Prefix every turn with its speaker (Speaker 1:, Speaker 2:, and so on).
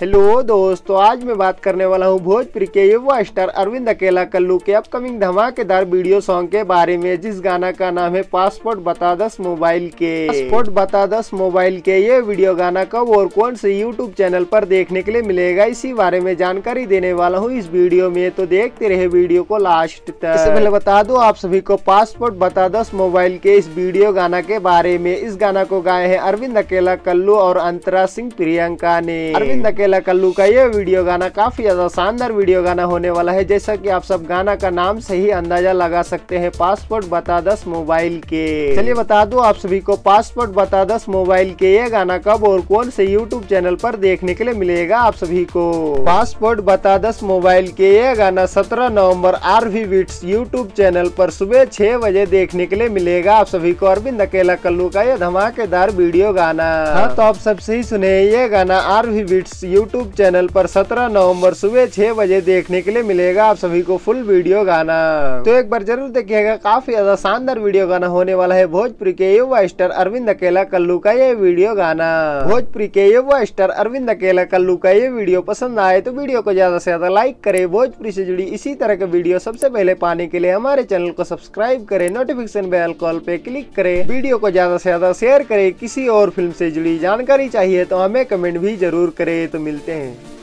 Speaker 1: Hello दोस्तों आज मैं बात करने वाला हूँ भोजपुरी के युवा स्टार अरविंद अकेला कल्लू के अपकमिंग धमाकेदार वीडियो सॉन्ग के बारे में जिस गाना का नाम है पासपोर्ट बता दस मोबाइल के। पासपोर्ट बता दस मोबाइल के ये वीडियो गाना कब और कौन से यूट्यूब चैनल पर देखने के लिए मिलेगा इसी बारे में जानकारी देने वाला हूँ इस वीडियो में। तो देखते रहे वीडियो को लास्ट तक। इससे पहले बता दो आप सभी को पासपोर्ट बता दस मोबाइल के इस वीडियो गाना के बारे में। इस गाना को गाए हैं अरविंद अकेला कल्लू और अंतरा सिंह प्रियंका ने। अरविंद अकेला अकेला कल्लू का ये वीडियो गाना काफ़ी ज़्यादा शानदार वीडियो गाना होने वाला है, जैसा कि आप सब गाना का नाम से ही अंदाज़ा लगा सकते हैं पासपोर्ट बता दस मोबाइल के। चलिए बता दो आप सभी को पासपोर्ट बता दस मोबाइल के ये गाना कब और कौन से यूट्यूब चैनल पर देखने के लिए मिलेगा आप सभी को। पासपोर्ट बता दस मोबाइल के ये गाना सत्रह नवंबर R V Wits YouTube channel पर सुबह छह बजे देखने के लिए मिलेगा आप सभी को अरविंद अकेला कल्लू का ये धमाकेदार वीडियो गाना। हाँ तो आप सबसे ही सुने ये गाना R V Wits YouTube channel पर 17 नवंबर सुबह छह बजे देखने के लिए मिलेगा आप सभी को फुल वीडियो गाना। तो एक बार ज़रूर देखिएगा, काफ़ी ज़्यादा शानदार वीडियो गाना होने वाला है भोजपुरी के युवा स्टार अरविंद अकेला कल्लू का ये वीडियो गाना। भोजपुरी के युवा स्टार अरविंद अकेला कल्लू का ये वीडियो पसंद आए तो वीडियो को ज़्यादा से ज़्यादा लाइक करे। भोजपुरी से जुड़ी इसी तरह के वीडियो सबसे पहले पाने के लिए हमारे चैनल को सब्सक्राइब करे नोटिफिकेशन बेल कॉल पे क्लिक करे। वीडियो को ज़्यादा से ज़्यादा शेयर करे। किसी और फ़िल्म से जुड़ी जानकारी चाहिए तो हमें कमेंट भी ज़रूर करे। तो मिलते हैं।